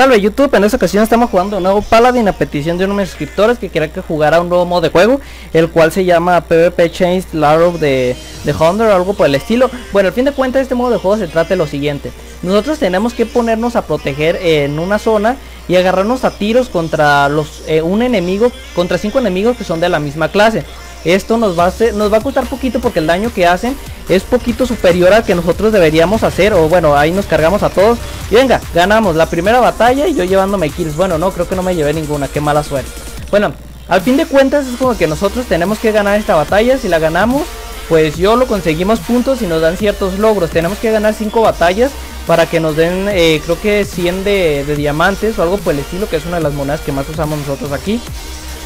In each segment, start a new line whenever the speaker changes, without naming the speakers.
Salve YouTube, en esta ocasión estamos jugando un nuevo Paladin a petición de uno de mis suscriptores que quería que jugara un nuevo modo de juego, el cual se llama PvP Change Laro de, de Hunter o algo por el estilo. Bueno, al fin de cuentas este modo de juego se trata de lo siguiente. Nosotros tenemos que ponernos a proteger en una zona y agarrarnos a tiros contra los eh, un enemigo, contra cinco enemigos que son de la misma clase. Esto nos va, a nos va a costar poquito porque el daño que hacen es poquito superior al que nosotros deberíamos hacer. O bueno, ahí nos cargamos a todos. Y venga, ganamos la primera batalla y yo llevándome kills. Bueno, no, creo que no me llevé ninguna. Qué mala suerte. Bueno, al fin de cuentas es como que nosotros tenemos que ganar esta batalla. Si la ganamos, pues yo lo conseguimos puntos y nos dan ciertos logros. Tenemos que ganar 5 batallas para que nos den, eh, creo que 100 de, de diamantes o algo por el estilo, que es una de las monedas que más usamos nosotros aquí.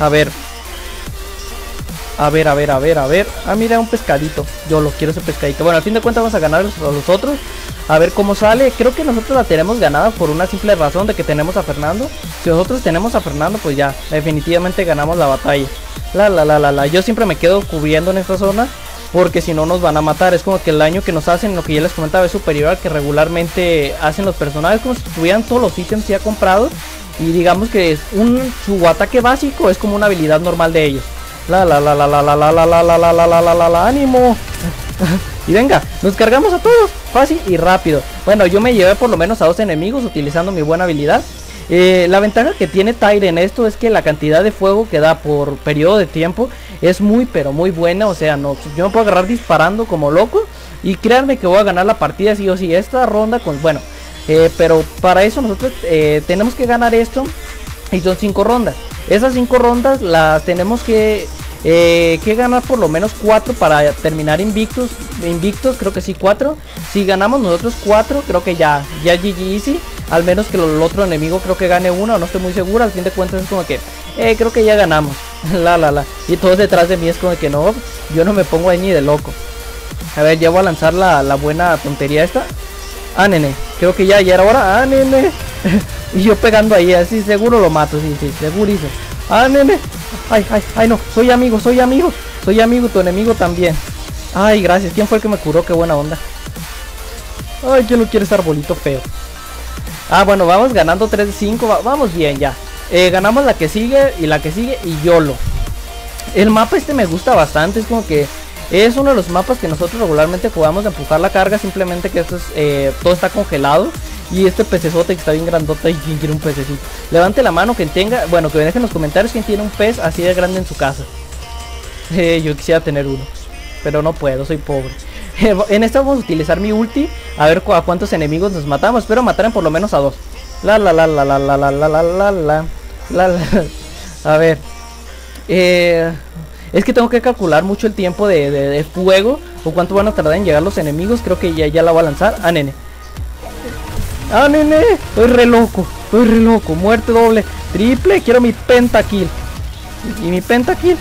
A ver, a ver, a ver, a ver, a ver. Ah, mira, un pescadito. Yo lo quiero ese pescadito. Bueno, al fin de cuentas vamos a ganar a los otros. A ver cómo sale. Creo que nosotros la tenemos ganada por una simple razón de que tenemos a Fernando. Si nosotros tenemos a Fernando, pues ya, definitivamente ganamos la batalla. La, la, la, la, la. Yo siempre me quedo cubriendo en esta zona. Porque si no nos van a matar. Es como que el daño que nos hacen, lo que ya les comentaba, es superior al que regularmente hacen los personajes. Como si tuvieran todos los ítems ya comprados. Y digamos que es un, su ataque básico es como una habilidad normal de ellos. La la la la la la la la la la la la la la la la ánimo. y venga, nos cargamos a todos, fácil y rápido. Bueno, yo me llevé por lo menos a dos enemigos utilizando mi buena habilidad. Eh, la ventaja que tiene Tyre en esto es que la cantidad de fuego que da por periodo de tiempo es muy pero muy buena. O sea, no, yo me puedo agarrar disparando como loco. Y créanme que voy a ganar la partida sí o sí. Esta ronda con. Bueno. Eh, pero para eso nosotros eh, tenemos que ganar esto. Y son cinco rondas. Esas cinco rondas las tenemos que, eh, que ganar por lo menos cuatro para terminar invictos. Invictos, creo que sí, cuatro. Si ganamos nosotros cuatro, creo que ya, ya GG easy. Al menos que el otro enemigo creo que gane uno, no estoy muy seguro. Al fin de cuentas es como que, eh, creo que ya ganamos. la, la, la. Y todos detrás de mí es como que no, yo no me pongo ahí ni de loco. A ver, ya voy a lanzar la, la buena tontería esta. Ah, nene. Creo que ya, ya era hora. Ah, nene. y yo pegando ahí, así seguro lo mato, sí, sí, segurísimo. Ah, nene. Ay, ay, ay, no. Soy amigo, soy amigo. Soy amigo, tu enemigo también. Ay, gracias. ¿Quién fue el que me curó? Qué buena onda. Ay, ¿quién no quiere ese arbolito feo? Ah, bueno, vamos ganando 3 de 5. vamos bien ya. Eh, ganamos la que sigue y la que sigue y YOLO. El mapa este me gusta bastante. Es como que es uno de los mapas que nosotros regularmente jugamos de empujar la carga. Simplemente que esto es, eh, todo está congelado. Y este pecesote que está bien grandota y quien quiere un pececito. Levante la mano quien tenga, bueno, que me dejen en los comentarios quien tiene un pez así de grande en su casa. Eh, yo quisiera tener uno, pero no puedo, soy pobre. en esta vamos a utilizar mi ulti, a ver a cuántos enemigos nos matamos. Espero matar por lo menos a dos. La la la la la la la la la la la la la. A ver. Eh, es que tengo que calcular mucho el tiempo de, de, fuego o cuánto van a tardar en llegar los enemigos. Creo que ya, ya la voy a lanzar. Ah, nene. Ah, nene. Estoy re loco. Estoy re loco. Muerte doble. Triple. Quiero mi pentakill. Y mi pentakill.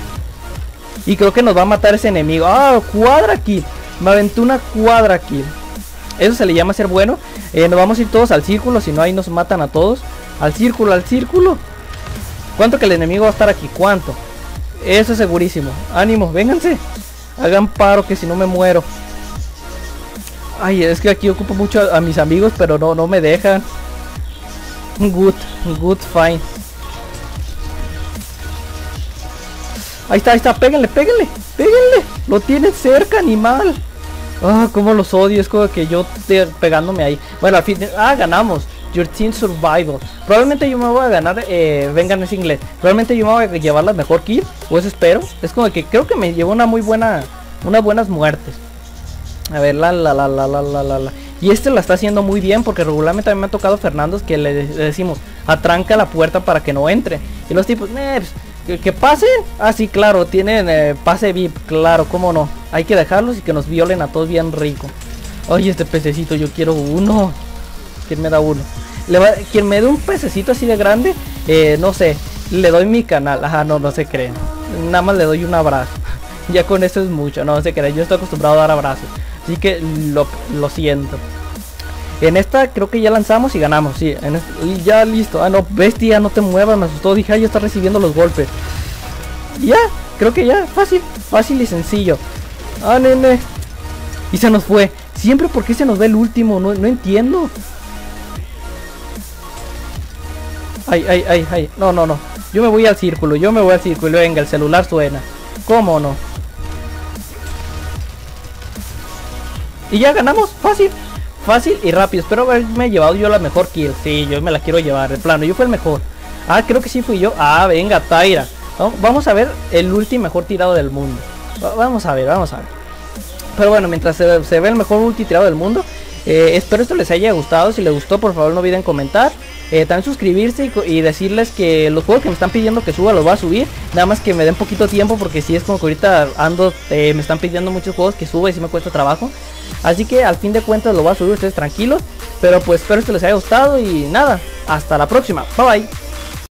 Y creo que nos va a matar ese enemigo. Ah, cuadra kill. Me aventó una cuadra kill. Eso se le llama ser bueno. Eh, nos vamos a ir todos al círculo. Si no, ahí nos matan a todos. Al círculo, al círculo. ¿Cuánto que el enemigo va a estar aquí? ¿Cuánto? Eso es segurísimo. Ánimo, vénganse. Hagan paro que si no me muero. Ay, es que aquí ocupo mucho a, mis amigos, pero no, no me dejan. Good, good, fine. Ahí está, ahí está, péguenle, péguenle, péguenle. Lo tienen cerca, animal. Ah, como los odio, es como que yo esté pegándome ahí. Bueno, al fin, ah, ganamos. Your Team Survival. Probablemente yo me voy a ganar, eh, vengan es inglés. Probablemente yo me voy a llevar la mejor kill, o eso espero. Es como que creo que me llevo una muy buena, unas buenas muertes. A ver, la la la la la la la la. Y este la está haciendo muy bien porque regularmente a me ha tocado Fernando que le, decimos, atranca la puerta para que no entre. Y los tipos, pues, que, pasen. Ah, sí, claro, tienen eh, pase VIP, claro, cómo no. Hay que dejarlos y que nos violen a todos bien rico. Oye, este pececito, yo quiero uno. ¿Quién me da uno? Le va, quien me dé un pececito así de grande, eh, no sé, le doy mi canal. Ajá, no, no se creen. Nada más le doy un abrazo. ya con eso es mucho, no se creen. Yo estoy acostumbrado a dar abrazos. Así que lo, siento. En esta creo que ya lanzamos y ganamos, sí. y ya listo. Ah, no, bestia, no te muevas, me asustó. Dije, ay, ya está recibiendo los golpes. ya, creo que ya, fácil, fácil y sencillo. Ah, nene. Y se nos fue. Siempre porque se nos ve el último, no, no entiendo. Ay, ay, ay, ay. No, no, no. Yo me voy al círculo, yo me voy al círculo. Venga, el celular suena. ¿Cómo no? Y ya ganamos, fácil. Fácil y rápido. Espero haberme llevado yo la mejor kill. Sí, yo me la quiero llevar. De plano, yo fui el mejor. Ah, creo que sí fui yo. Ah, venga, Taira. Vamos a ver el último mejor tirado del mundo. Vamos a ver, vamos a ver. Pero bueno, mientras se, ve el mejor ulti tirado del mundo, eh, espero esto les haya gustado. Si les gustó, por favor no olviden comentar. Eh, también suscribirse y, decirles que los juegos que me están pidiendo que suba los voy a subir. Nada más que me den poquito tiempo porque si es como que ahorita ando, eh, me están pidiendo muchos juegos que suba y si me cuesta trabajo. Así que al fin de cuentas lo voy a subir ustedes tranquilos. Pero pues espero que les haya gustado y nada, hasta la próxima. Bye bye.